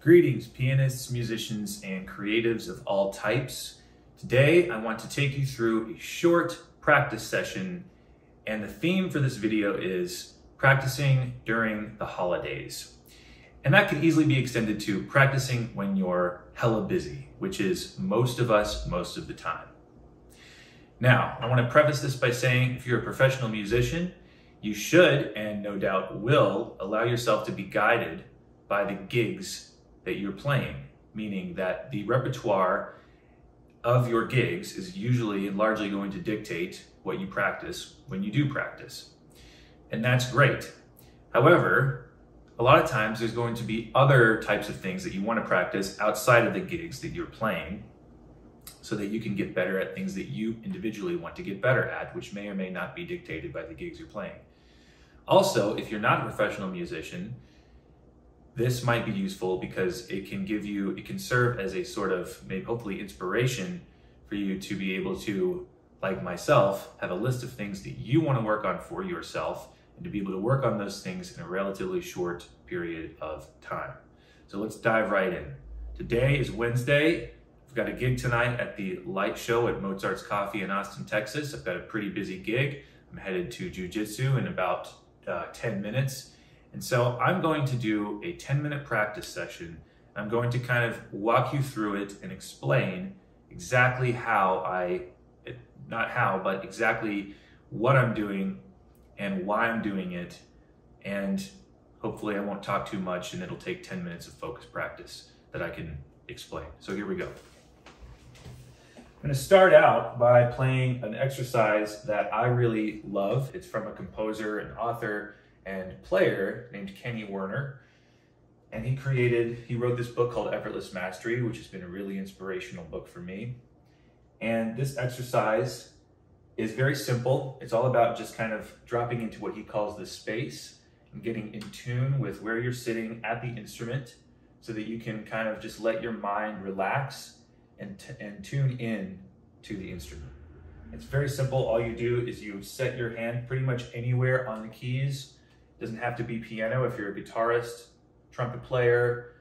Greetings, pianists, musicians, and creatives of all types. Today, I want to take you through a short practice session, and the theme for this video is practicing during the holidays. And that could easily be extended to practicing when you're hella busy, which is most of us most of the time. Now, I want to preface this by saying if you're a professional musician, you should, and no doubt will, allow yourself to be guided by the gigs that you're playing, meaning that the repertoire of your gigs is usually and largely going to dictate what you practice when you do practice. And that's great. However, a lot of times there's going to be other types of things that you want to practice outside of the gigs that you're playing so that you can get better at things that you individually want to get better at, which may or may not be dictated by the gigs you're playing. Also, if you're not a professional musician, this might be useful because it can give you, it can serve as a sort of maybe hopefully inspiration for you to be able to, like myself, have a list of things that you want to work on for yourself and to be able to work on those things in a relatively short period of time. So let's dive right in. Today is Wednesday. I've got a gig tonight at the Light Show at Mozart's Coffee in Austin, Texas. I've got a pretty busy gig. I'm headed to Jiu Jitsu in about uh, 10 minutes. And so I'm going to do a 10 minute practice session. I'm going to kind of walk you through it and explain exactly how I, eh, not how, but exactly what I'm doing and why I'm doing it. And hopefully I won't talk too much and it'll take 10 minutes of focus practice that I can explain. So here we go. I'm going to start out by playing an exercise that I really love. It's from a composer and author and player named Kenny Werner. And he created, he wrote this book called Effortless Mastery, which has been a really inspirational book for me. And this exercise is very simple. It's all about just kind of dropping into what he calls the space and getting in tune with where you're sitting at the instrument so that you can kind of just let your mind relax and, and tune in to the instrument. It's very simple. All you do is you set your hand pretty much anywhere on the keys doesn't have to be piano if you're a guitarist, trumpet player,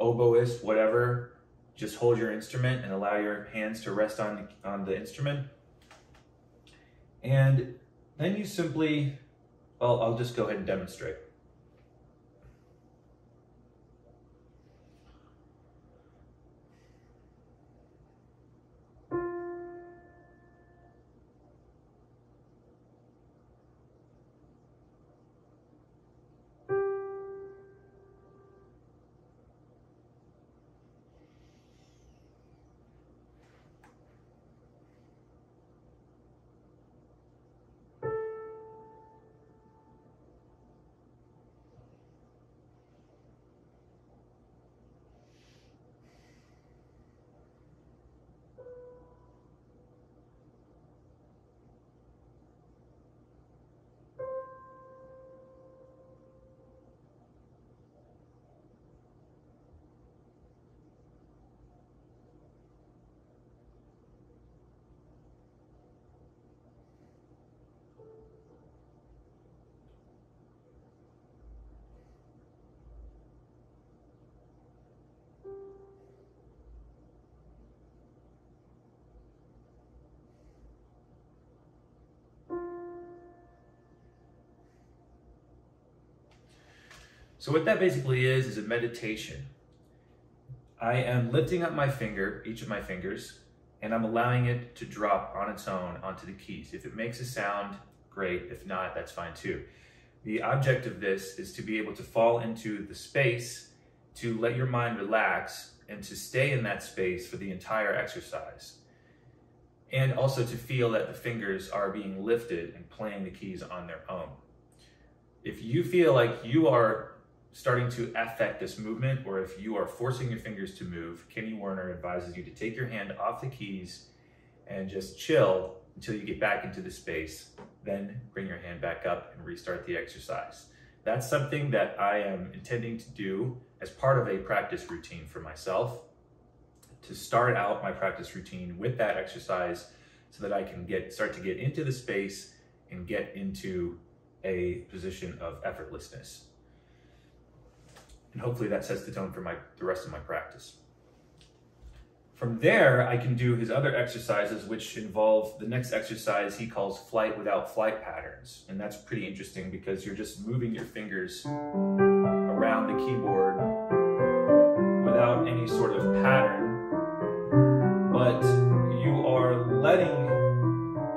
oboist, whatever. Just hold your instrument and allow your hands to rest on, on the instrument. And then you simply, well, I'll just go ahead and demonstrate. So what that basically is, is a meditation. I am lifting up my finger, each of my fingers, and I'm allowing it to drop on its own onto the keys. If it makes a sound, great. If not, that's fine too. The object of this is to be able to fall into the space, to let your mind relax, and to stay in that space for the entire exercise. And also to feel that the fingers are being lifted and playing the keys on their own. If you feel like you are starting to affect this movement or if you are forcing your fingers to move, Kenny Werner advises you to take your hand off the keys and just chill until you get back into the space. Then bring your hand back up and restart the exercise. That's something that I am intending to do as part of a practice routine for myself to start out my practice routine with that exercise so that I can get start to get into the space and get into a position of effortlessness. And hopefully that sets the tone for my the rest of my practice. From there, I can do his other exercises, which involve the next exercise he calls flight without flight patterns. And that's pretty interesting because you're just moving your fingers around the keyboard without any sort of pattern, but you are letting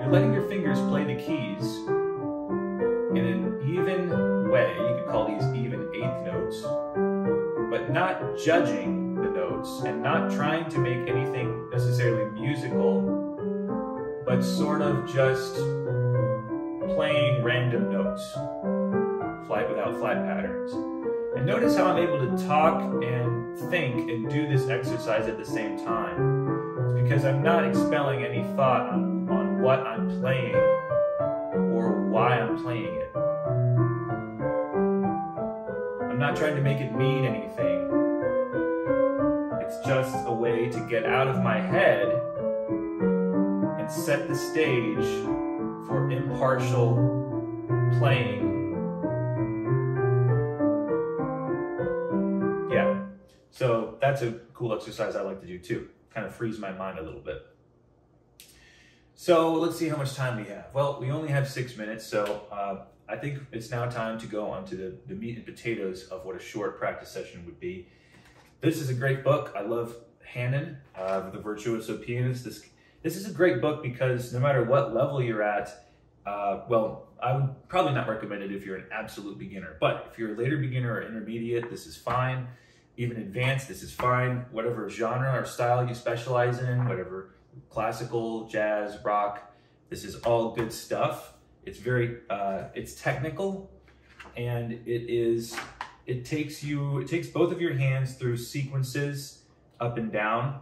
you're letting your fingers play the keys not judging the notes and not trying to make anything necessarily musical, but sort of just playing random notes, flight without flight patterns. And notice how I'm able to talk and think and do this exercise at the same time. It's because I'm not expelling any thought on, on what I'm playing or why I'm playing it. I'm not trying to make it mean anything just a way to get out of my head and set the stage for impartial playing. Yeah, so that's a cool exercise I like to do too. Kind of frees my mind a little bit. So let's see how much time we have. Well, we only have six minutes, so uh, I think it's now time to go on to the, the meat and potatoes of what a short practice session would be. This is a great book. I love Hanon, uh, The Virtuoso Pianist. This, this is a great book because no matter what level you're at, uh, well, I would probably not recommend it if you're an absolute beginner, but if you're a later beginner or intermediate, this is fine. Even advanced, this is fine. Whatever genre or style you specialize in, whatever classical, jazz, rock, this is all good stuff. It's very, uh, it's technical and it is it takes you, it takes both of your hands through sequences up and down.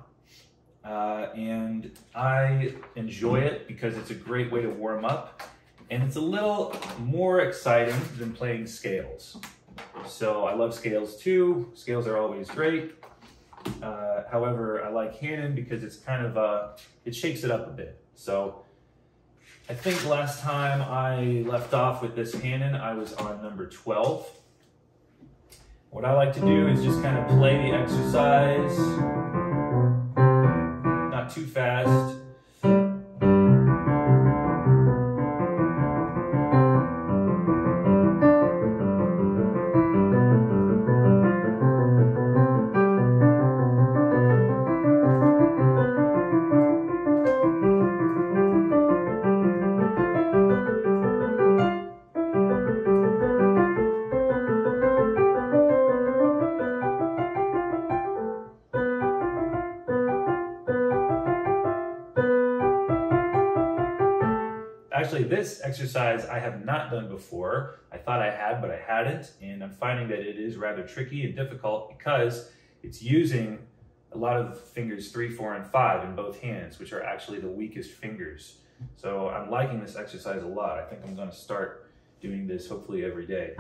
Uh, and I enjoy it because it's a great way to warm up. And it's a little more exciting than playing scales. So I love scales too. Scales are always great. Uh, however, I like Hanon because it's kind of, uh, it shakes it up a bit. So I think last time I left off with this Hanon, I was on number 12. What I like to do is just kind of play the exercise, not too fast. This exercise I have not done before. I thought I had, but I hadn't, and I'm finding that it is rather tricky and difficult because it's using a lot of fingers three, four, and five in both hands, which are actually the weakest fingers. So I'm liking this exercise a lot. I think I'm gonna start doing this hopefully every day.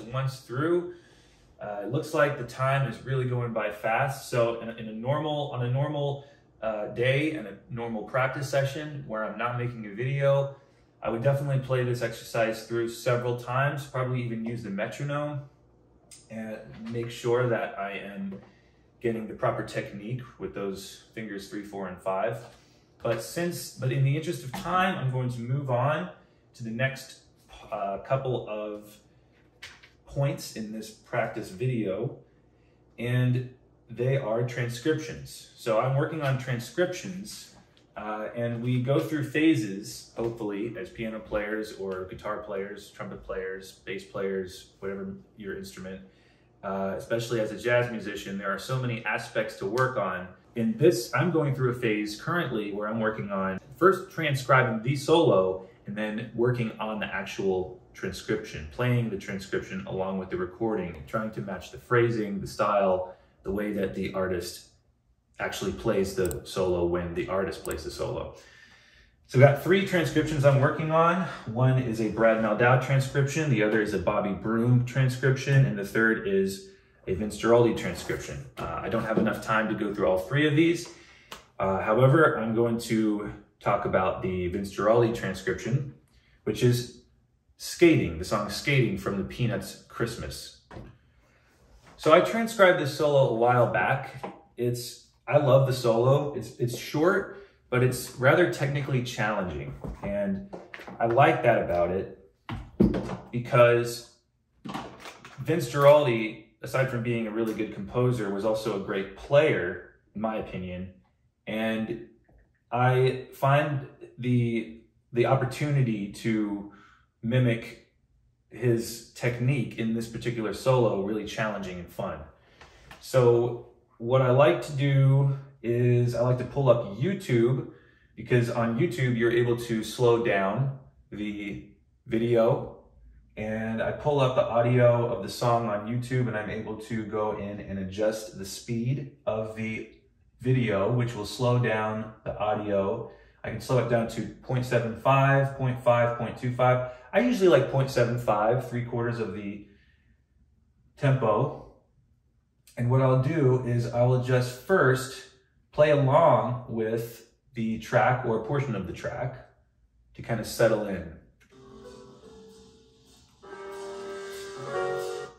Once through. Uh, it looks like the time is really going by fast. So in a, in a normal, on a normal uh, day and a normal practice session where I'm not making a video, I would definitely play this exercise through several times, probably even use the metronome and make sure that I am getting the proper technique with those fingers three, four, and five. But since, but in the interest of time, I'm going to move on to the next uh, couple of points in this practice video, and they are transcriptions. So I'm working on transcriptions, uh, and we go through phases, hopefully, as piano players or guitar players, trumpet players, bass players, whatever your instrument. Uh, especially as a jazz musician, there are so many aspects to work on. In this, I'm going through a phase currently where I'm working on first transcribing the solo and then working on the actual transcription, playing the transcription along with the recording, trying to match the phrasing, the style, the way that the artist actually plays the solo when the artist plays the solo. So I've got three transcriptions I'm working on. One is a Brad Mehldau transcription, the other is a Bobby Broom transcription, and the third is a Vince Guaraldi transcription. Uh, I don't have enough time to go through all three of these. Uh, however, I'm going to talk about the Vince Guaraldi transcription, which is Skating, the song Skating from the Peanuts Christmas. So I transcribed this solo a while back. It's I love the solo. It's it's short, but it's rather technically challenging. And I like that about it because Vince Guaraldi, aside from being a really good composer, was also a great player, in my opinion. And I find the the opportunity to mimic his technique in this particular solo really challenging and fun. So what I like to do is I like to pull up YouTube because on YouTube you're able to slow down the video and I pull up the audio of the song on YouTube and I'm able to go in and adjust the speed of the video, which will slow down the audio. I can slow it down to 0.75, 0.5, 0.25. I usually like 0.75, three quarters of the tempo. And what I'll do is I will just first play along with the track or a portion of the track to kind of settle in.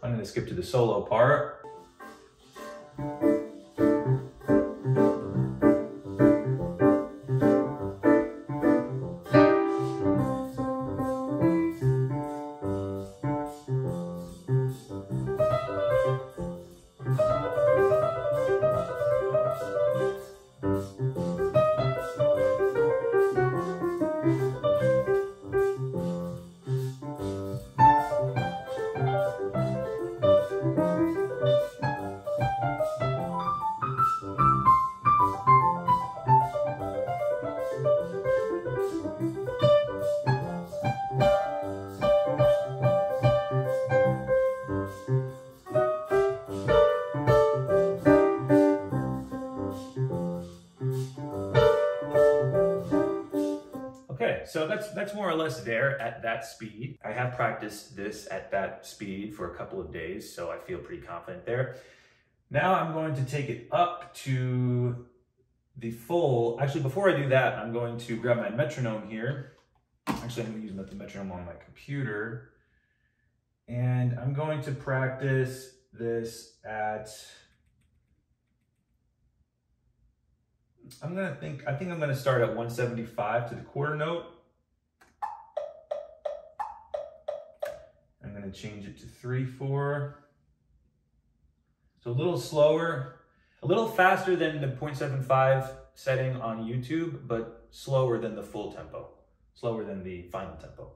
I'm going to skip to the solo part. So that's that's more or less there at that speed. I have practiced this at that speed for a couple of days, so I feel pretty confident there. Now I'm going to take it up to the full, actually before I do that, I'm going to grab my metronome here. Actually, I'm gonna use the metronome on my computer. And I'm going to practice this at I'm gonna think, I think I'm gonna start at 175 to the quarter note. Gonna change it to three, four. So a little slower, a little faster than the 0.75 setting on YouTube, but slower than the full tempo, slower than the final tempo.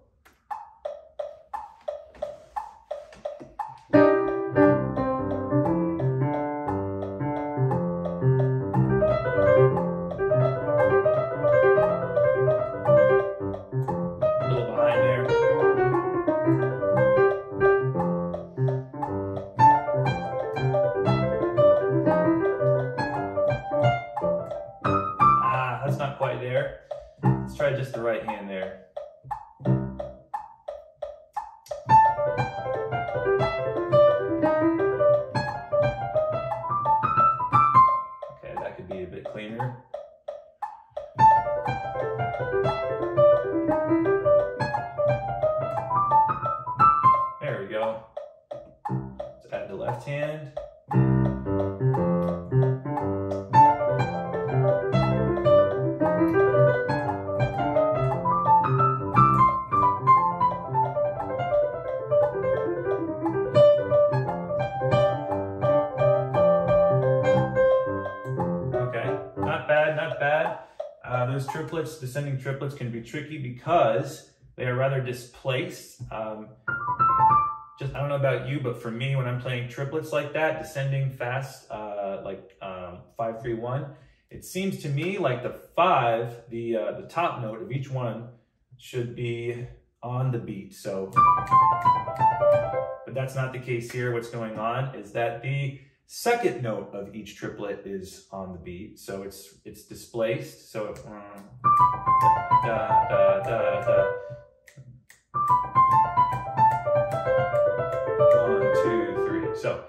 Triplets, descending triplets can be tricky because they are rather displaced. Um, just, I don't know about you, but for me, when I'm playing triplets like that, descending fast, uh, like um, five, three, one, it seems to me like the five, the, uh, the top note of each one should be on the beat. So, but that's not the case here. What's going on is that the second note of each triplet is on the beat, so it's it's displaced. So um, da, da, da, So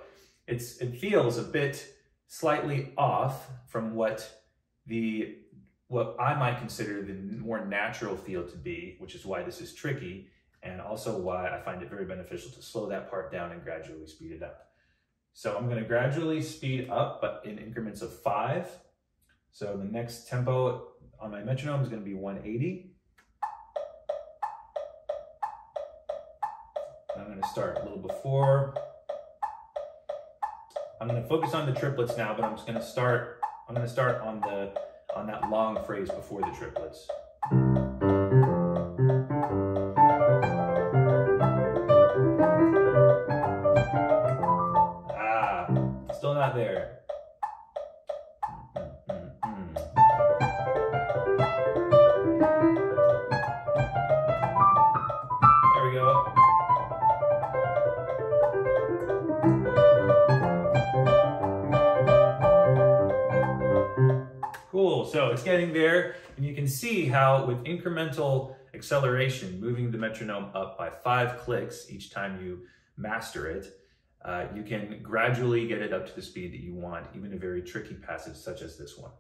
it's it feels a bit slightly off from what the what I might consider the more natural feel to be, which is why this is tricky, and also why I find it very beneficial to slow that part down and gradually speed it up. So I'm gonna gradually speed up, but in increments of five. So the next tempo on my metronome is gonna be 180. I'm gonna start a little before. I'm gonna focus on the triplets now, but I'm just gonna start, I'm gonna start on the on that long phrase before the triplets. Ah, still not there. Getting there, and you can see how with incremental acceleration, moving the metronome up by five clicks each time you master it, uh, you can gradually get it up to the speed that you want, even a very tricky passage such as this one.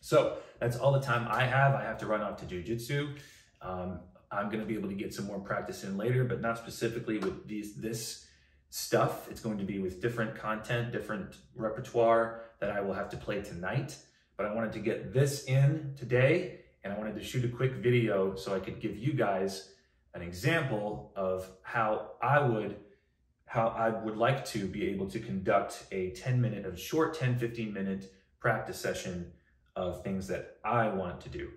So that's all the time I have. I have to run off to jujitsu. Um, I'm going to be able to get some more practice in later, but not specifically with these this stuff. It's going to be with different content, different repertoire that I will have to play tonight. But I wanted to get this in today, and I wanted to shoot a quick video so I could give you guys an example of how I would how I would like to be able to conduct a 10 minute, a short 10, 15 minute practice session of things that I want to do.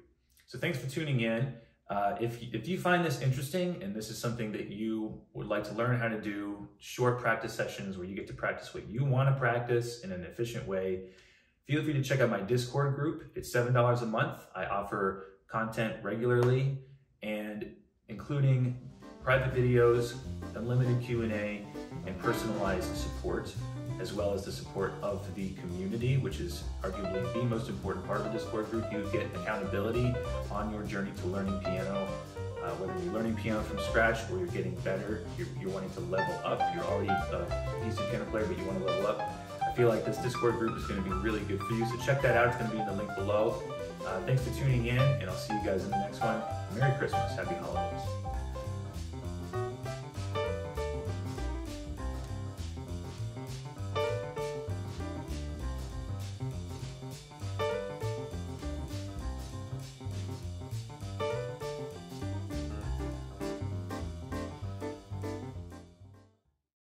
So thanks for tuning in. Uh, if, if you find this interesting and this is something that you would like to learn how to do, short practice sessions where you get to practice what you want to practice in an efficient way, feel free to check out my Discord group. It's $7 a month. I offer content regularly and including private videos, unlimited Q&A, and personalized support, as well as the support of the community, which is arguably the most important part of the Discord group. You get accountability on your journey to learning piano, uh, whether you're learning piano from scratch or you're getting better, you're, you're wanting to level up, you're already a decent piano player, but you want to level up. Feel like this Discord group is going to be really good for you, so check that out. It's going to be in the link below. Uh, thanks for tuning in, and I'll see you guys in the next one. Merry Christmas. Happy holidays.